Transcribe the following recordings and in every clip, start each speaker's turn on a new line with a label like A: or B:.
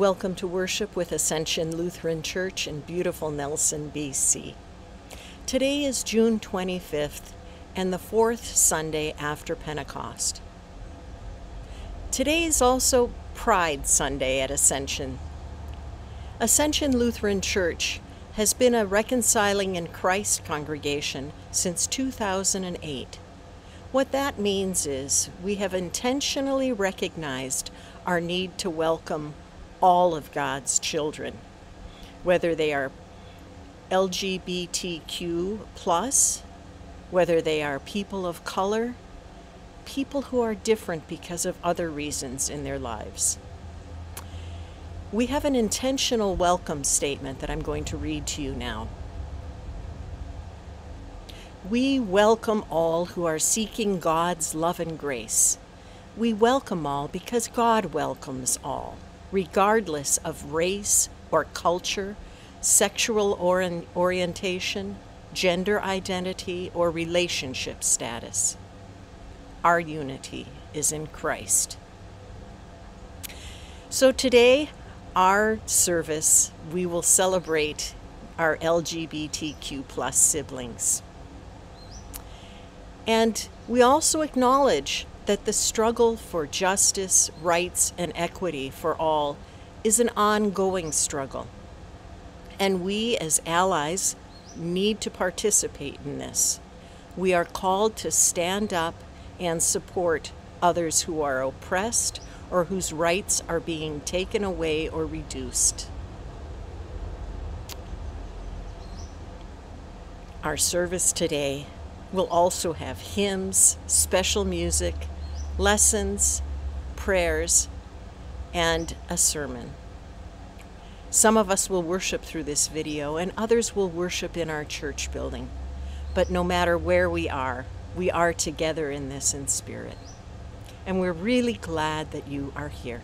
A: Welcome to worship with Ascension Lutheran Church in beautiful Nelson, BC. Today is June 25th and the fourth Sunday after Pentecost. Today is also Pride Sunday at Ascension. Ascension Lutheran Church has been a reconciling in Christ congregation since 2008. What that means is we have intentionally recognized our need to welcome all of God's children, whether they are LGBTQ, whether they are people of color, people who are different because of other reasons in their lives. We have an intentional welcome statement that I'm going to read to you now. We welcome all who are seeking God's love and grace. We welcome all because God welcomes all, regardless of race or culture, sexual or orientation, gender identity, or relationship status. Our unity is in Christ. So today, our service, we will celebrate our LGBTQ plus siblings. And we also acknowledge that the struggle for justice, rights, and equity for all is an ongoing struggle. And we, as allies, need to participate in this. We are called to stand up and support others who are oppressed or whose rights are being taken away or reduced. Our service today will also have hymns, special music, lessons, prayers, and a sermon. Some of us will worship through this video, and others will worship in our church building. But no matter where we are, we are together in this in spirit and we're really glad that you are here.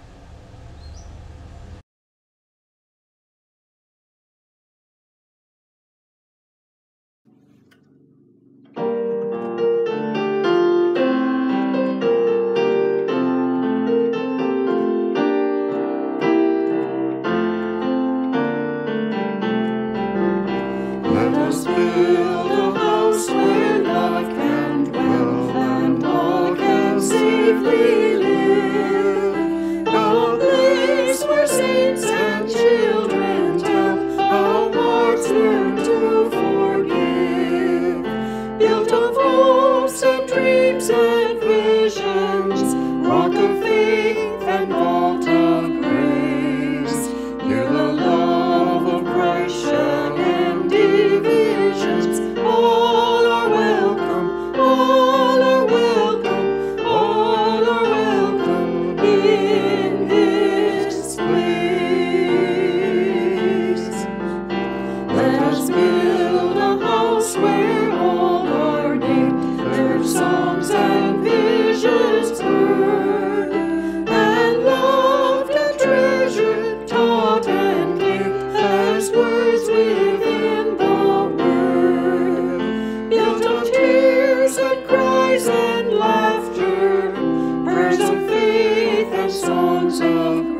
B: In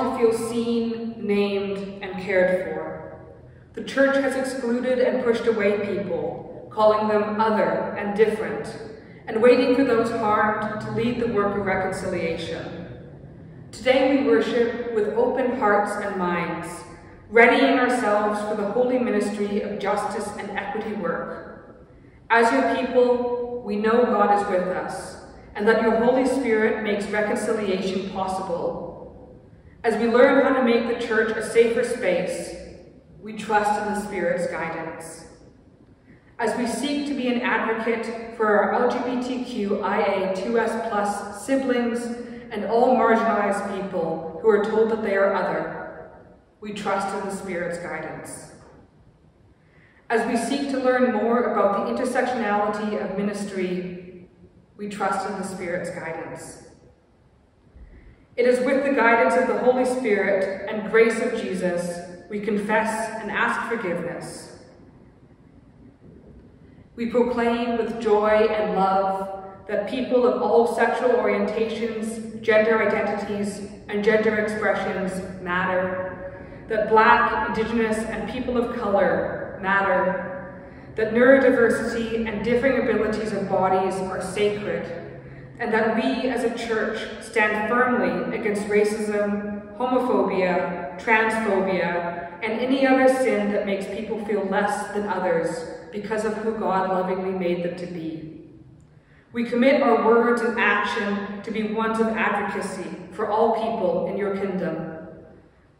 B: To feel seen, named, and cared for. The Church has excluded and pushed away people, calling them other and different, and waiting for those harmed to lead the work of reconciliation. Today we worship with open hearts and minds, readying ourselves for the holy ministry of justice and equity work. As your people, we know God is with us, and that your Holy Spirit makes reconciliation possible. As we learn how to make the church a safer space, we trust in the Spirit's guidance. As we seek to be an advocate for our LGBTQIA2S plus siblings and all marginalized people who are told that they are other, we trust in the Spirit's guidance. As we seek to learn more about the intersectionality of ministry, we trust in the Spirit's guidance. It is with the guidance of the Holy Spirit and grace of Jesus we confess and ask forgiveness. We proclaim with joy and love that people of all sexual orientations, gender identities, and gender expressions matter, that Black, Indigenous, and people of color matter, that neurodiversity and differing abilities of bodies are sacred, and that we as a church stand firmly against racism, homophobia, transphobia, and any other sin that makes people feel less than others because of who God lovingly made them to be. We commit our words and action to be ones of advocacy for all people in your kingdom.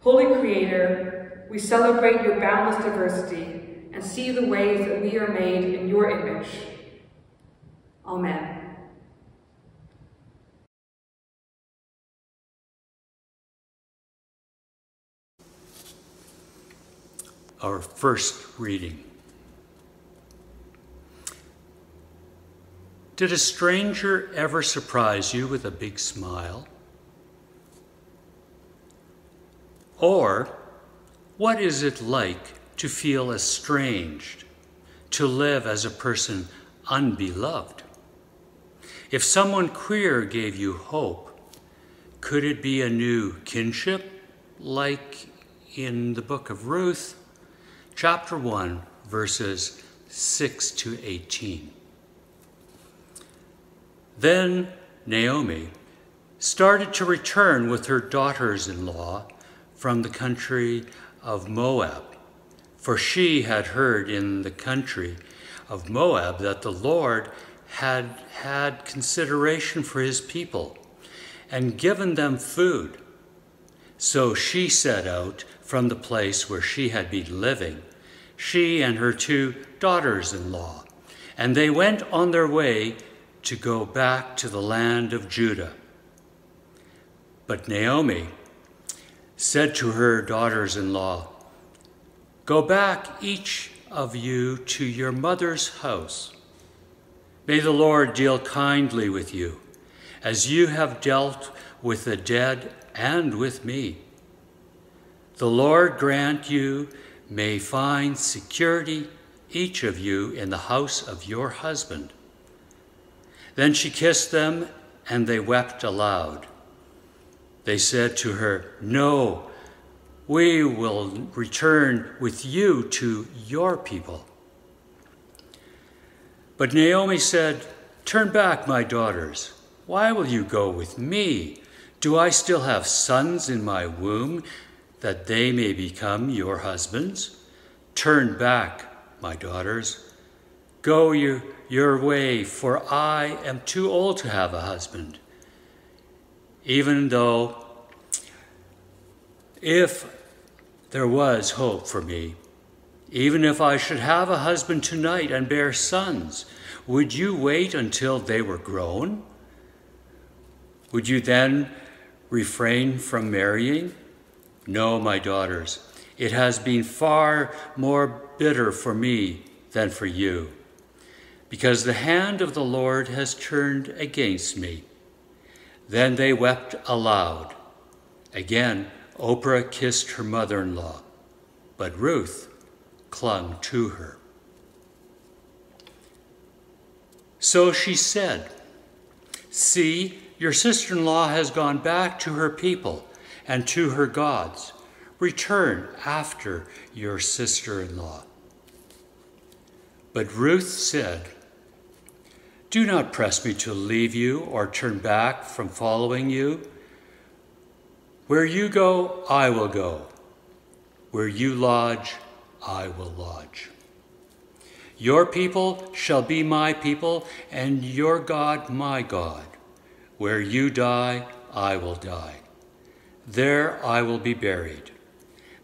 B: Holy Creator, we celebrate your boundless diversity and see the ways that we are made in your image. Amen.
C: Our first reading. Did a stranger ever surprise you with a big smile? Or what is it like to feel estranged, to live as a person unbeloved? If someone queer gave you hope, could it be a new kinship like in the book of Ruth? Chapter 1, verses 6 to 18. Then Naomi started to return with her daughters in law from the country of Moab, for she had heard in the country of Moab that the Lord had had consideration for his people and given them food. So she set out from the place where she had been living she and her two daughters in law, and they went on their way to go back to the land of Judah. But Naomi said to her daughters in law, Go back, each of you, to your mother's house. May the Lord deal kindly with you, as you have dealt with the dead and with me. The Lord grant you may find security, each of you, in the house of your husband. Then she kissed them, and they wept aloud. They said to her, No, we will return with you to your people. But Naomi said, Turn back, my daughters. Why will you go with me? Do I still have sons in my womb that they may become your husbands? Turn back, my daughters. Go your, your way, for I am too old to have a husband. Even though, if there was hope for me, even if I should have a husband tonight and bear sons, would you wait until they were grown? Would you then refrain from marrying? No, my daughters, it has been far more bitter for me than for you, because the hand of the Lord has turned against me. Then they wept aloud. Again, Orpah kissed her mother in law, but Ruth clung to her. So she said, See, your sister in law has gone back to her people and to her gods. Return after your sister in law. But Ruth said, Do not press me to leave you or turn back from following you. Where you go, I will go. Where you lodge, I will lodge. Your people shall be my people, and your God my God. Where you die, I will die. There I will be buried.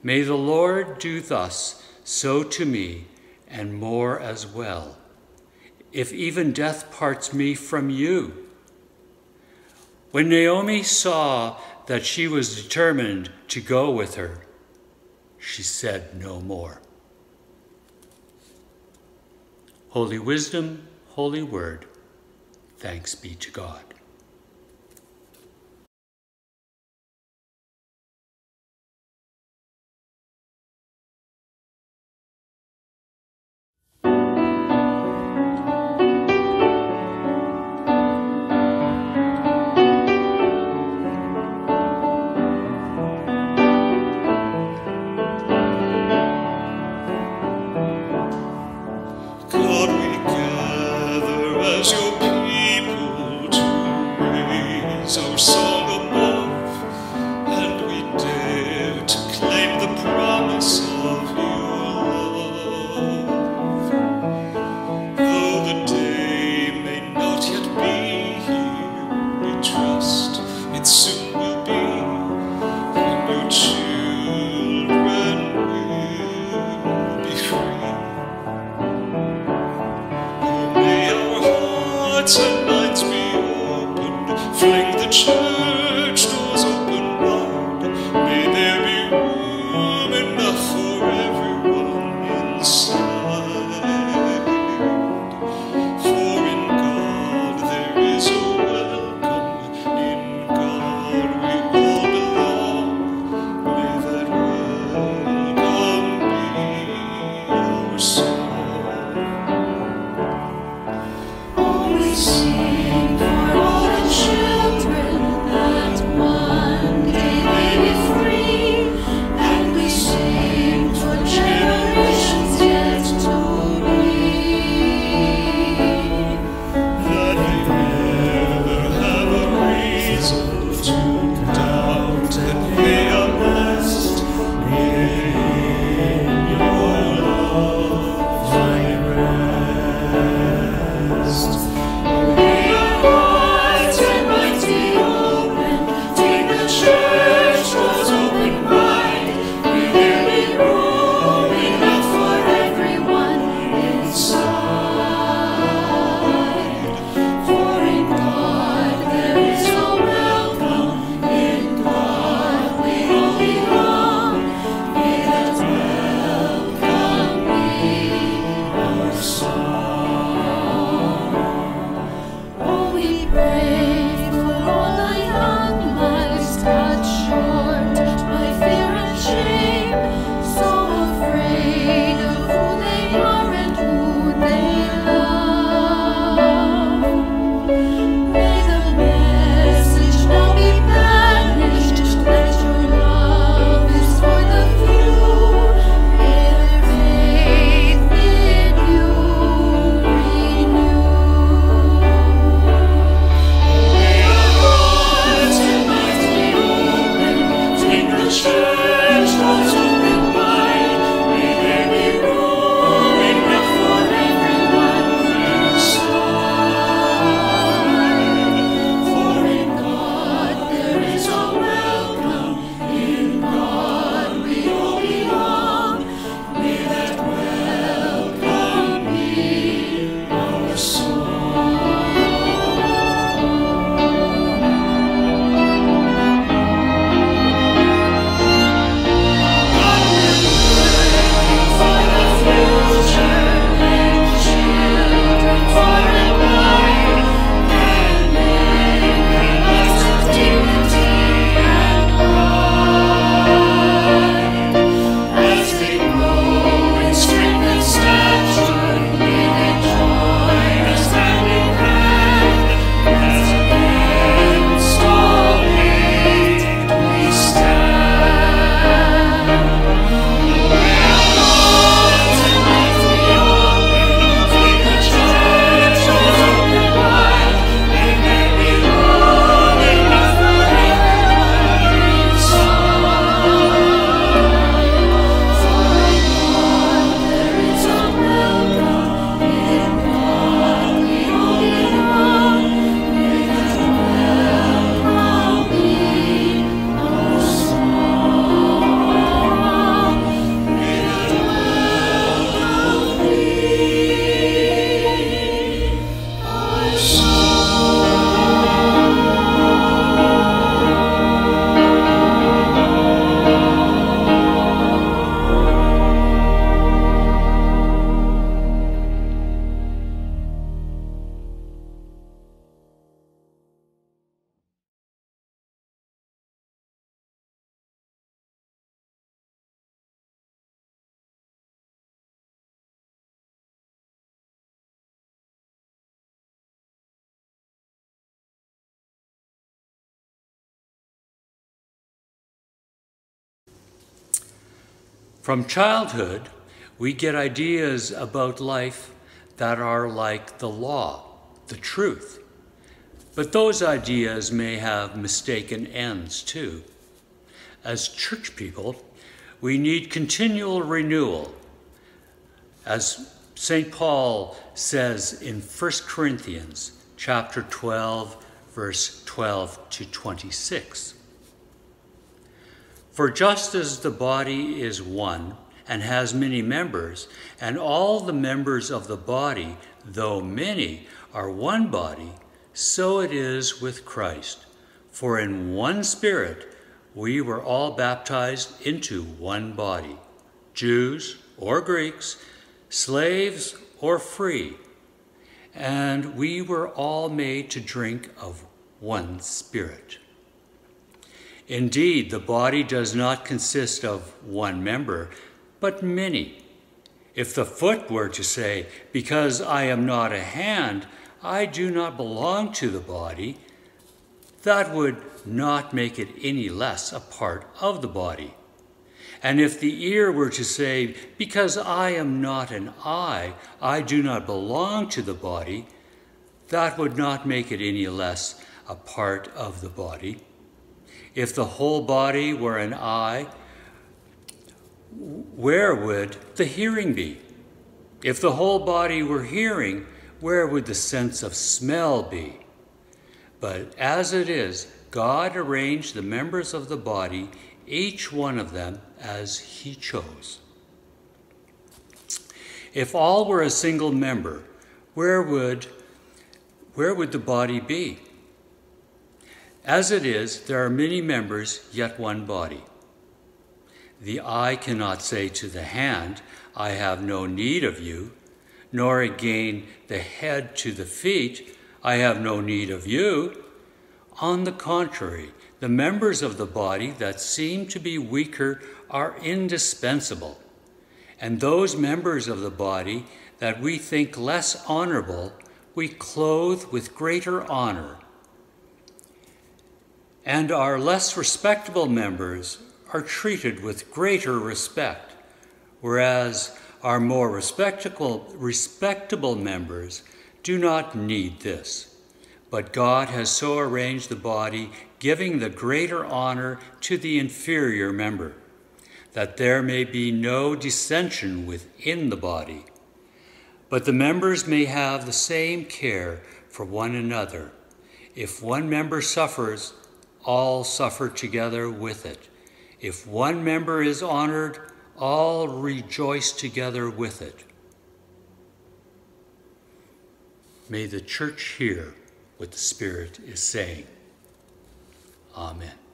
C: May the Lord do thus so to me, and more as well, if even death parts me from you. When Naomi saw that she was determined to go with her, she said no more. Holy wisdom, holy word, thanks be to God. From childhood, we get ideas about life that are like the law, the truth. But those ideas may have mistaken ends too. As church people, we need continual renewal. As St. Paul says in 1 Corinthians chapter 12, verse 12 to 26. For just as the body is one and has many members, and all the members of the body, though many, are one body, so it is with Christ. For in one Spirit we were all baptized into one body Jews or Greeks, slaves or free, and we were all made to drink of one Spirit. Indeed, the body does not consist of one member, but many. If the foot were to say, Because I am not a hand, I do not belong to the body, that would not make it any less a part of the body. And if the ear were to say, Because I am not an eye, I do not belong to the body, that would not make it any less a part of the body. If the whole body were an eye, where would the hearing be? If the whole body were hearing, where would the sense of smell be? But as it is, God arranged the members of the body, each one of them as he chose. If all were a single member, where would, where would the body be? As it is, there are many members, yet one body. The eye cannot say to the hand, I have no need of you, nor again the head to the feet, I have no need of you. On the contrary, the members of the body that seem to be weaker are indispensable, and those members of the body that we think less honorable, we clothe with greater honor. And our less respectable members are treated with greater respect, whereas our more respectable, respectable members do not need this. But God has so arranged the body, giving the greater honor to the inferior member, that there may be no dissension within the body. But the members may have the same care for one another. If one member suffers, all suffer together with it. If one member is honored, all rejoice together with it. May the church hear what the Spirit is saying. Amen.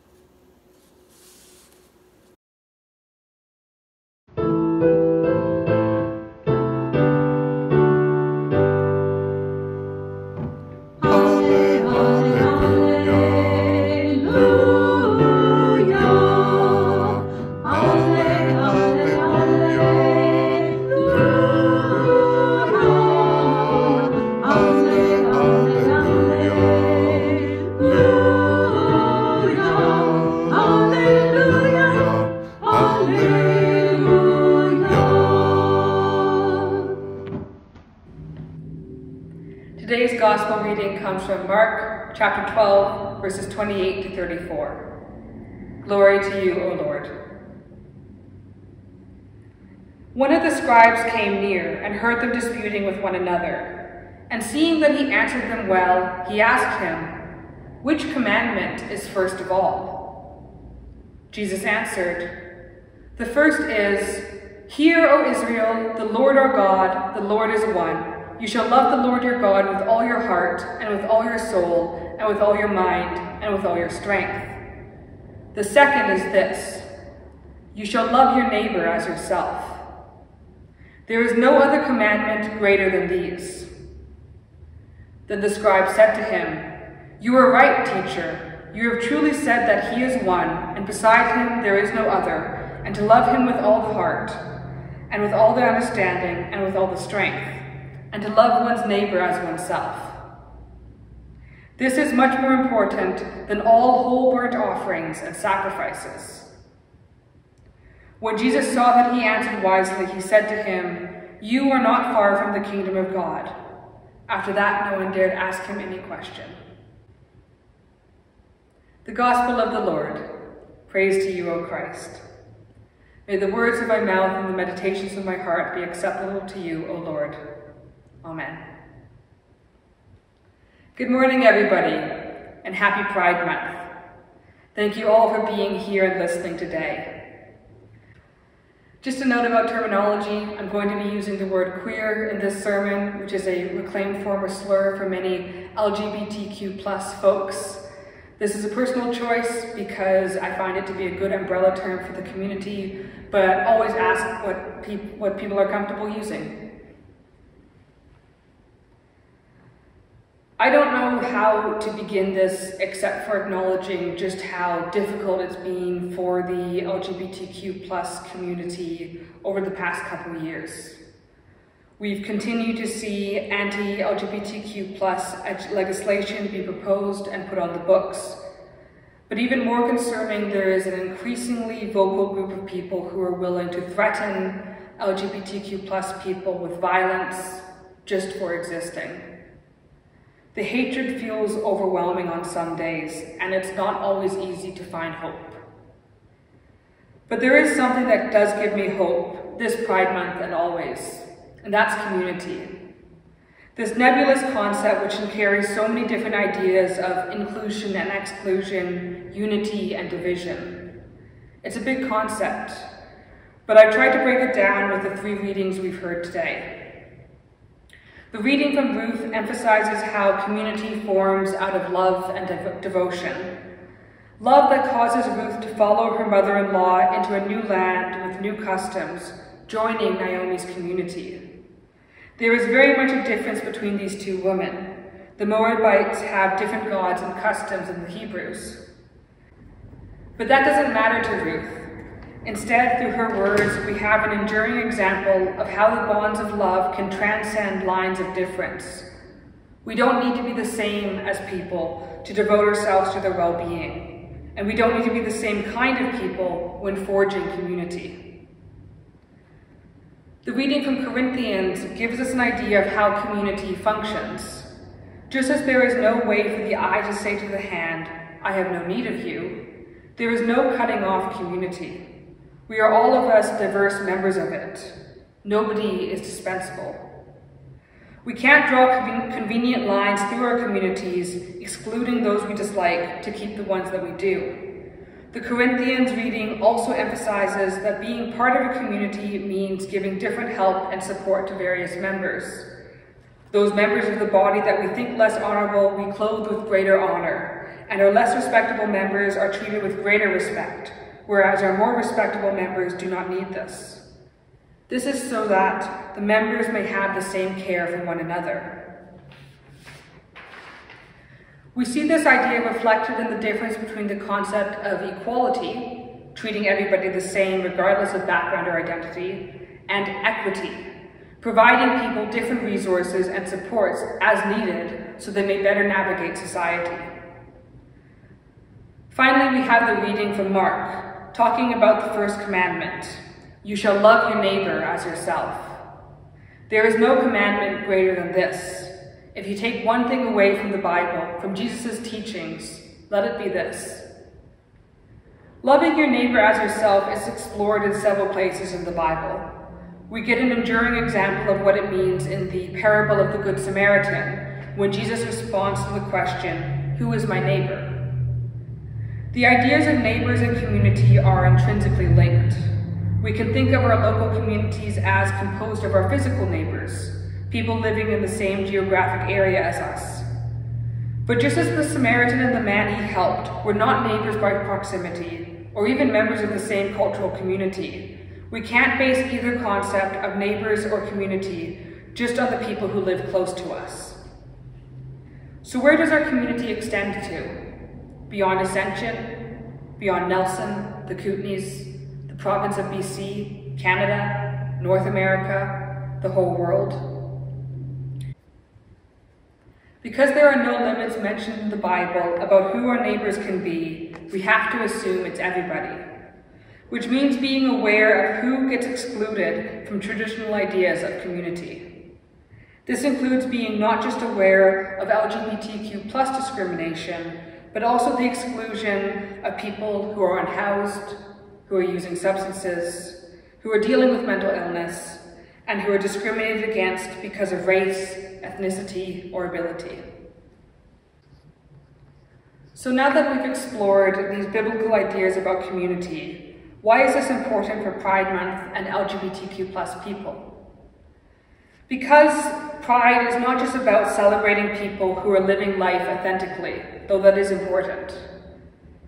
B: One of the scribes came near and heard them disputing with one another. And seeing that he answered them well, he asked him, Which commandment is first of all? Jesus answered, The first is, Hear, O Israel, the Lord our God, the Lord is one. You shall love the Lord your God with all your heart, and with all your soul, and with all your mind, and with all your strength. The second is this You shall love your neighbor as yourself. There is no other commandment greater than these. Then the scribe said to him, You are right, teacher. You have truly said that he is one, and beside him there is no other, and to love him with all the heart, and with all the understanding, and with all the strength and to love one's neighbor as oneself. This is much more important than all whole burnt offerings and sacrifices. When Jesus saw that he answered wisely, he said to him, You are not far from the kingdom of God. After that, no one dared ask him any question. The Gospel of the Lord. Praise to you, O Christ. May the words of my mouth and the meditations of my heart be acceptable to you, O Lord. Amen. Good morning, everybody, and happy Pride Month. Thank you all for being here and listening today. Just a note about terminology, I'm going to be using the word queer in this sermon, which is a reclaimed former slur for many LGBTQ plus folks. This is a personal choice because I find it to be a good umbrella term for the community, but always ask what, pe what people are comfortable using. I don't know how to begin this except for acknowledging just how difficult it's been for the LGBTQ plus community over the past couple of years. We've continued to see anti-LGBTQ plus legislation be proposed and put on the books. But even more concerning, there is an increasingly vocal group of people who are willing to threaten LGBTQ plus people with violence just for existing. The hatred feels overwhelming on some days, and it's not always easy to find hope. But there is something that does give me hope this Pride Month and always, and that's community. This nebulous concept which carries so many different ideas of inclusion and exclusion, unity and division. It's a big concept, but I've tried to break it down with the three readings we've heard today. The reading from Ruth emphasizes how community forms out of love and dev devotion. Love that causes Ruth to follow her mother-in-law into a new land with new customs, joining Naomi's community. There is very much a difference between these two women. The Moabites have different gods and customs than the Hebrews. But that doesn't matter to Ruth. Instead, through her words, we have an enduring example of how the bonds of love can transcend lines of difference. We don't need to be the same as people to devote ourselves to their well-being, and we don't need to be the same kind of people when forging community. The reading from Corinthians gives us an idea of how community functions. Just as there is no way for the eye to say to the hand, I have no need of you, there is no cutting off community. We are all of us diverse members of it. Nobody is dispensable. We can't draw convenient lines through our communities, excluding those we dislike to keep the ones that we do. The Corinthians reading also emphasizes that being part of a community means giving different help and support to various members. Those members of the body that we think less honorable, we clothe with greater honor, and our less respectable members are treated with greater respect, whereas our more respectable members do not need this. This is so that the members may have the same care for one another. We see this idea reflected in the difference between the concept of equality, treating everybody the same regardless of background or identity, and equity, providing people different resources and supports as needed so they may better navigate society. Finally, we have the reading from Mark, talking about the first commandment you shall love your neighbor as yourself. There is no commandment greater than this. If you take one thing away from the Bible, from Jesus' teachings, let it be this. Loving your neighbor as yourself is explored in several places in the Bible. We get an enduring example of what it means in the parable of the Good Samaritan, when Jesus responds to the question, Who is my neighbor? The ideas of neighbors and community are intrinsically linked. We can think of our local communities as composed of our physical neighbors, people living in the same geographic area as us. But just as the Samaritan and the man he helped were not neighbors by proximity, or even members of the same cultural community, we can't base either concept of neighbors or community just on the people who live close to us. So where does our community extend to? Beyond Ascension, beyond Nelson, the Kootenays, the province of BC, Canada, North America, the whole world. Because there are no limits mentioned in the Bible about who our neighbors can be, we have to assume it's everybody. which means being aware of who gets excluded from traditional ideas of community. This includes being not just aware of LGBTQ plus discrimination, but also the exclusion of people who are unhoused, who are using substances, who are dealing with mental illness, and who are discriminated against because of race, ethnicity, or ability. So now that we've explored these biblical ideas about community, why is this important for Pride Month and LGBTQ plus people? Because Pride is not just about celebrating people who are living life authentically, though that is important.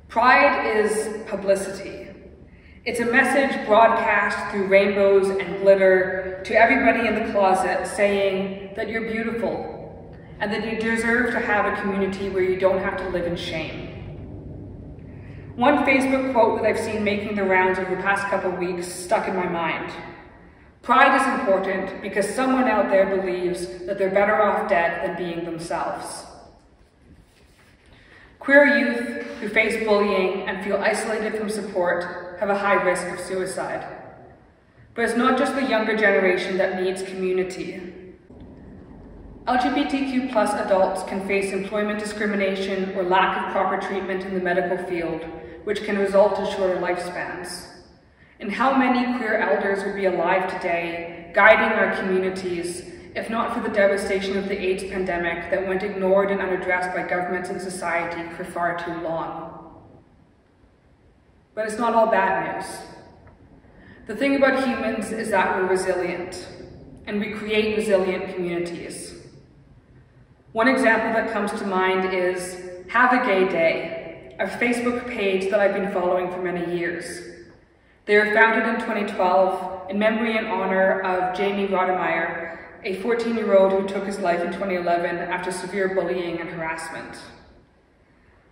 B: Pride is publicity. It's a message broadcast through rainbows and glitter to everybody in the closet saying that you're beautiful and that you deserve to have a community where you don't have to live in shame. One Facebook quote that I've seen making the rounds over the past couple weeks stuck in my mind. Pride is important because someone out there believes that they're better off dead than being themselves. Queer youth who face bullying and feel isolated from support have a high risk of suicide. But it's not just the younger generation that needs community. LGBTQ plus adults can face employment discrimination or lack of proper treatment in the medical field, which can result in shorter lifespans. And how many queer elders would be alive today, guiding our communities, if not for the devastation of the AIDS pandemic that went ignored and unaddressed by governments and society for far too long. But it's not all bad news. The thing about humans is that we're resilient, and we create resilient communities. One example that comes to mind is Have a Gay Day, a Facebook page that I've been following for many years. They were founded in 2012 in memory and honor of Jamey Rodemeyer, a 14-year-old who took his life in 2011 after severe bullying and harassment.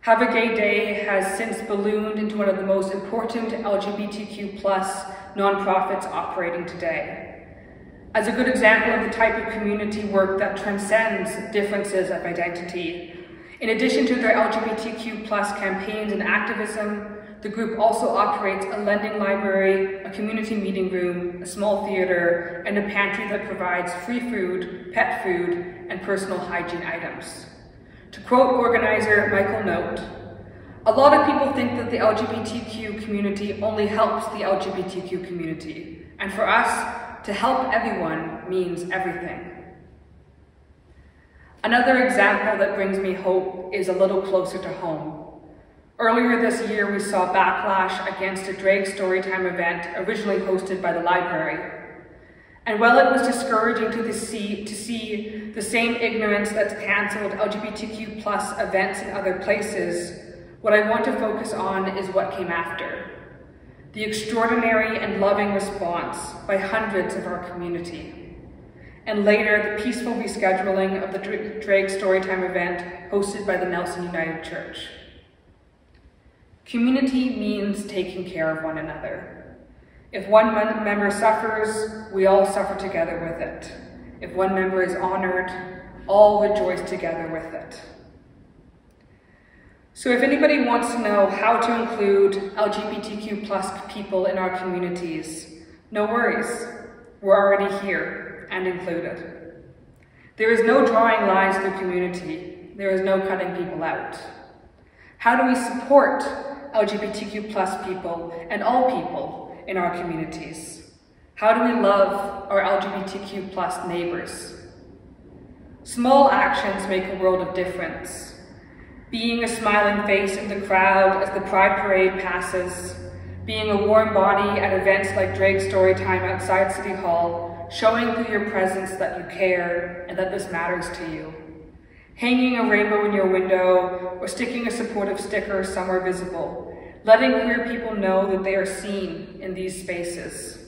B: Have a Gay Day has since ballooned into one of the most important LGBTQ plus nonprofits operating today. As a good example of the type of community work that transcends differences of identity, in addition to their LGBTQ plus campaigns and activism, the group also operates a lending library, a community meeting room, a small theater, and a pantry that provides free food, pet food, and personal hygiene items. To quote organizer Michael Knote, a lot of people think that the LGBTQ community only helps the LGBTQ community, and for us, to help everyone means everything. Another example that brings me hope is a little closer to home. Earlier this year, we saw backlash against a Drag Storytime event originally hosted by the library. And while it was discouraging to see, to see the same ignorance that's cancelled LGBTQ plus events in other places, what I want to focus on is what came after. The extraordinary and loving response by hundreds of our community. And later, the peaceful rescheduling of the Drag Storytime event hosted by the Nelson United Church. Community means taking care of one another. If one member suffers, we all suffer together with it. If one member is honored, all rejoice together with it. So if anybody wants to know how to include LGBTQ plus people in our communities, no worries. We're already here and included. There is no drawing lines through community. There is no cutting people out. How do we support LGBTQ plus people and all people in our communities? How do we love our LGBTQ plus neighbors? Small actions make a world of difference. Being a smiling face in the crowd as the Pride Parade passes, being a warm body at events like Drag Storytime outside City Hall, showing through your presence that you care and that this matters to you hanging a rainbow in your window, or sticking a supportive sticker somewhere visible, letting queer people know that they are seen in these spaces.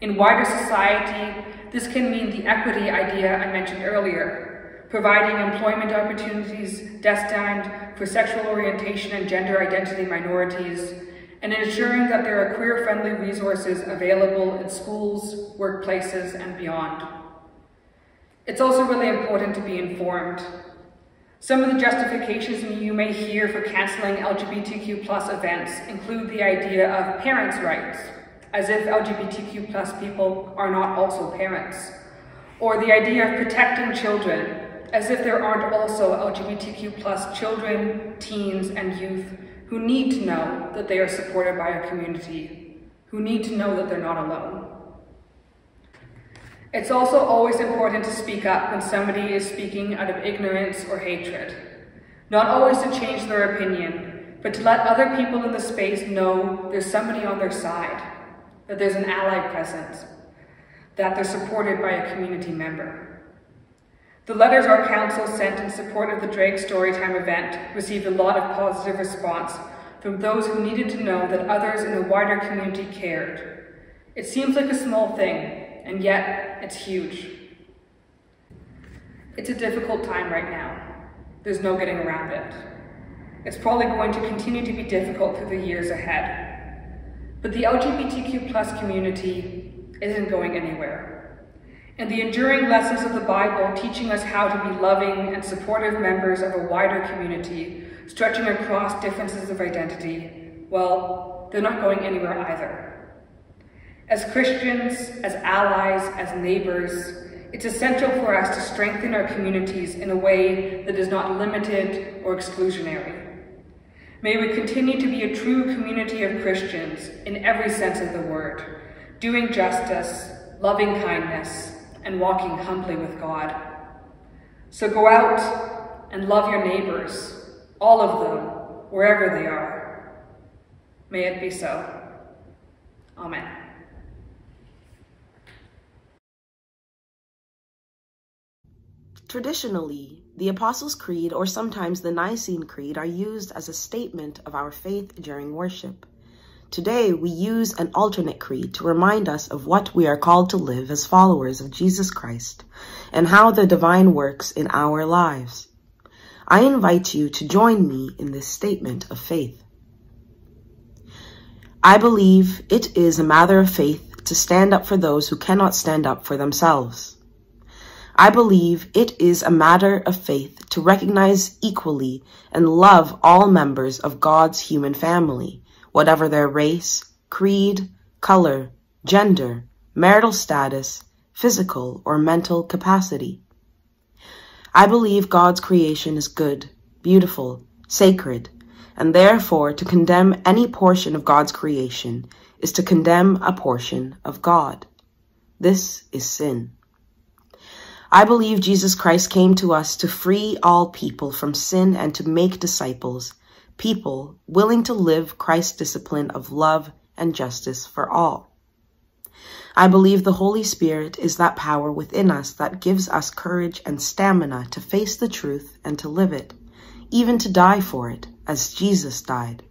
B: In wider society, this can mean the equity idea I mentioned earlier, providing employment opportunities destined for sexual orientation and gender identity minorities, and ensuring that there are queer-friendly resources available in schools, workplaces, and beyond. It's also really important to be informed. Some of the justifications you may hear for canceling LGBTQ plus events include the idea of parents' rights, as if LGBTQ plus people are not also parents, or the idea of protecting children, as if there aren't also LGBTQ plus children, teens, and youth who need to know that they are supported by a community, who need to know that they're not alone. It's also always important to speak up when somebody is speaking out of ignorance or hatred. Not always to change their opinion, but to let other people in the space know there's somebody on their side, that there's an ally present, that they're supported by a community member. The letters our council sent in support of the Drag Storytime event received a lot of positive response from those who needed to know that others in the wider community cared. It seems like a small thing, and yet it's huge. It's a difficult time right now. There's no getting around it. It's probably going to continue to be difficult through the years ahead. But the LGBTQ plus community isn't going anywhere. And the enduring lessons of the Bible teaching us how to be loving and supportive members of a wider community, stretching across differences of identity, well, they're not going anywhere either. As Christians, as allies, as neighbors, it's essential for us to strengthen our communities in a way that is not limited or exclusionary. May we continue to be a true community of Christians in every sense of the word, doing justice, loving kindness, and walking humbly with God. So go out and love your neighbors, all of them, wherever they are. May it be so. Amen.
D: Traditionally, the Apostles' Creed or sometimes the Nicene Creed are used as a statement of our faith during worship. Today, we use an alternate creed to remind us of what we are called to live as followers of Jesus Christ and how the divine works in our lives. I invite you to join me in this statement of faith. I believe it is a matter of faith to stand up for those who cannot stand up for themselves. I believe it is a matter of faith to recognize equally and love all members of God's human family, whatever their race, creed, color, gender, marital status, physical or mental capacity. I believe God's creation is good, beautiful, sacred, and therefore to condemn any portion of God's creation is to condemn a portion of God. This is sin. I believe Jesus Christ came to us to free all people from sin and to make disciples, people willing to live Christ's discipline of love and justice for all. I believe the Holy Spirit is that power within us that gives us courage and stamina to face the truth and to live it, even to die for it, as Jesus died.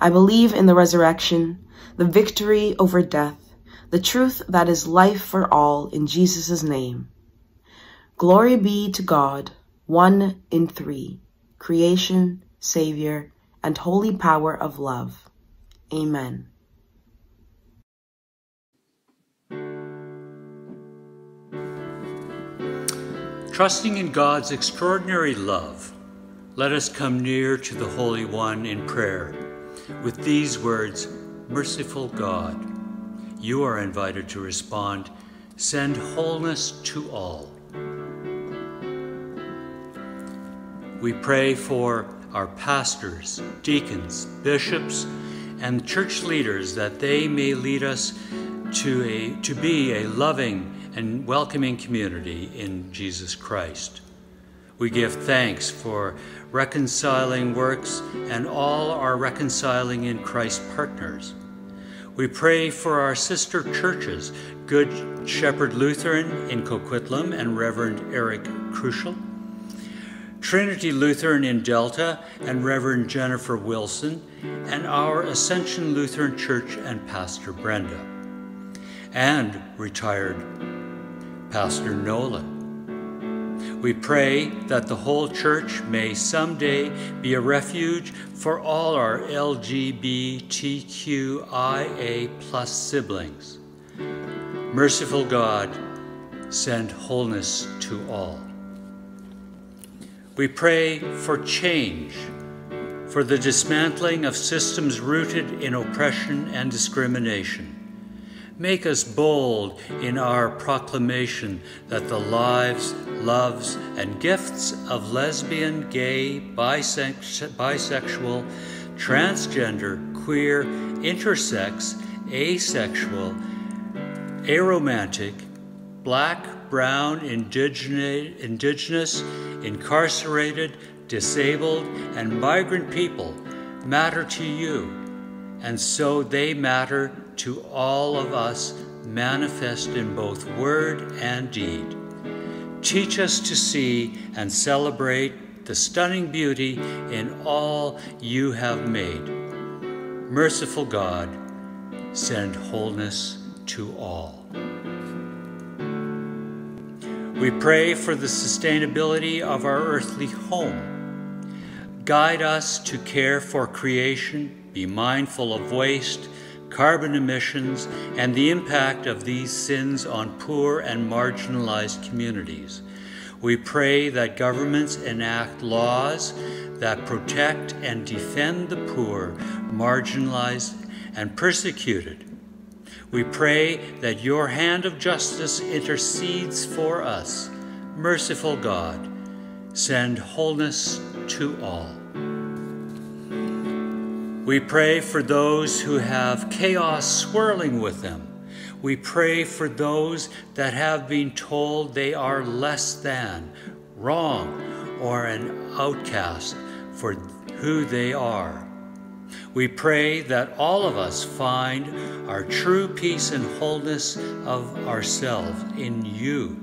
D: I believe in the resurrection, the victory over death, the truth that is life for all in Jesus' name. Glory be to God, one in three, creation, Savior, and holy power of love. Amen.
C: Trusting in God's extraordinary love, let us come near to the Holy One in prayer with these words Merciful God, you are invited to respond, Send wholeness to all. We pray for our pastors, deacons, bishops, and church leaders that they may lead us to, a, to be a loving and welcoming community in Jesus Christ. We give thanks for ReconcilingWorks and all our reconciling in Christ partners. We pray for our sister churches, Good Shepherd Lutheran in Coquitlam and Reverend Eric Crucial, Trinity Lutheran in Delta and Reverend Jennifer Wilson, and our Ascension Lutheran Church and Pastor Brenda, and retired Pastor Nola. We pray that the whole church may someday be a refuge for all our LGBTQIA plus siblings. Merciful God, send wholeness to all. We pray for change, for the dismantling of systems rooted in oppression and discrimination. Make us bold in our proclamation that the lives, loves, and gifts of lesbian, gay, bisex- bisexual, transgender, queer, intersex, asexual, aromantic, black, brown, indigenous, incarcerated, disabled, and migrant people matter to you, and so they matter to all of us manifest in both word and deed. Teach us to see and celebrate the stunning beauty in all you have made. Merciful God, send wholeness to all. We pray for the sustainability of our earthly home. Guide us to care for creation, be mindful of waste, carbon emissions, and the impact of these sins on poor and marginalized communities. We pray that governments enact laws that protect and defend the poor, marginalized, and persecuted. We pray that your hand of justice intercedes for us. Merciful God, send wholeness to all. We pray for those who have chaos swirling with them. We pray for those that have been told they are less than, wrong, or an outcast for who they are. We pray that all of us find our true peace and wholeness of ourselves in you.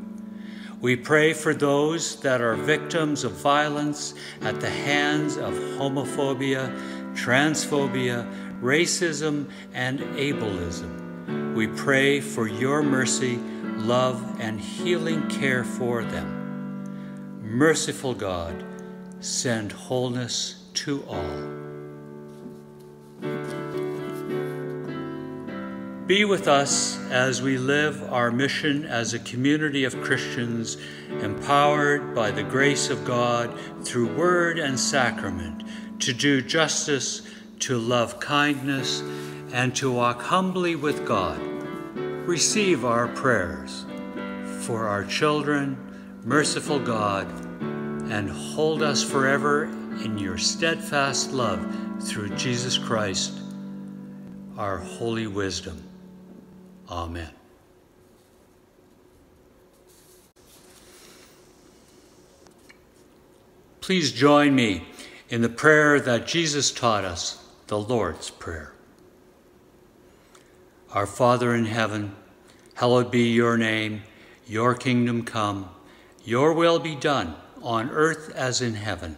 C: We pray for those that are victims of violence at the hands of homophobia, transphobia, racism, and ableism. We pray for your mercy, love, and healing care for them. Merciful God, send wholeness to all. Be with us as we live our mission as a community of Christians empowered by the grace of God through word and sacrament to do justice, to love kindness, and to walk humbly with God. Receive our prayers for our children, merciful God, and hold us forever in your steadfast love through Jesus Christ, our holy wisdom. Amen. Please join me in the prayer that Jesus taught us, the Lord's Prayer. Our Father in heaven, hallowed be your name, your kingdom come, your will be done on earth as in heaven.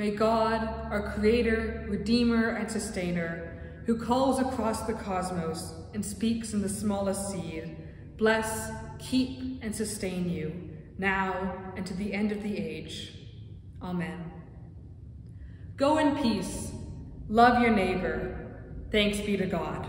B: May God, our Creator, Redeemer, and Sustainer, who calls across the cosmos and speaks in the smallest seed, bless, keep, and sustain you, now and to the end of the age. Amen. Go in peace, love your neighbor. Thanks be to God.